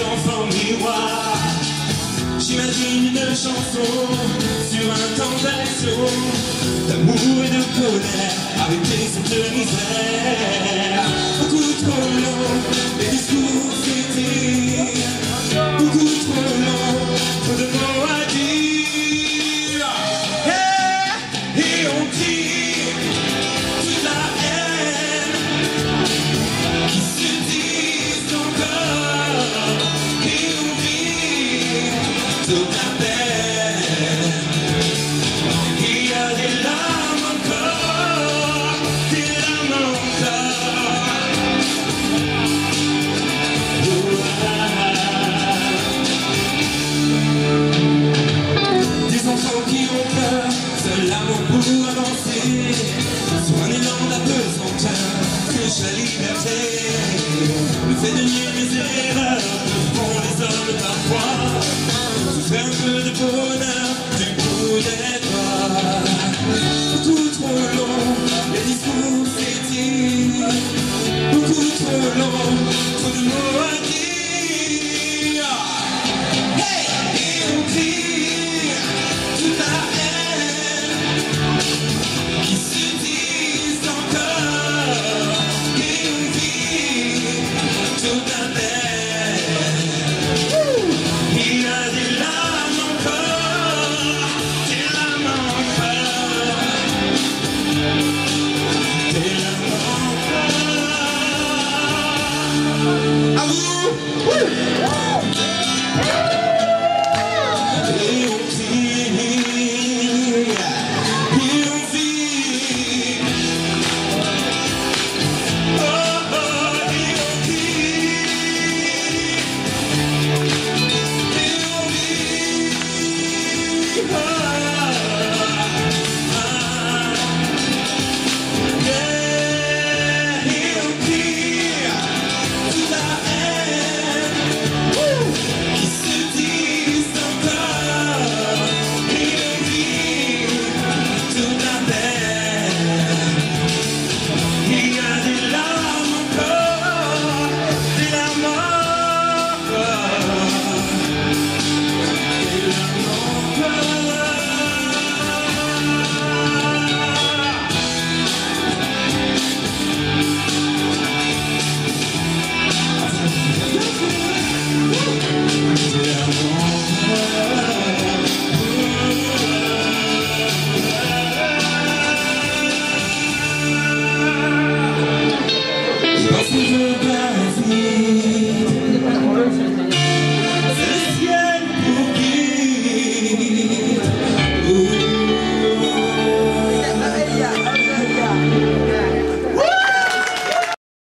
enfants miroirs. J'imagine une chanson sur un temps d'action, d'amour et de colère, avec des de misère. l'amour pour avancer Sur un élan d'apesanteur que la liberté. Me fait de nier mes erreurs que font les hommes parfois Se fait un peu de peau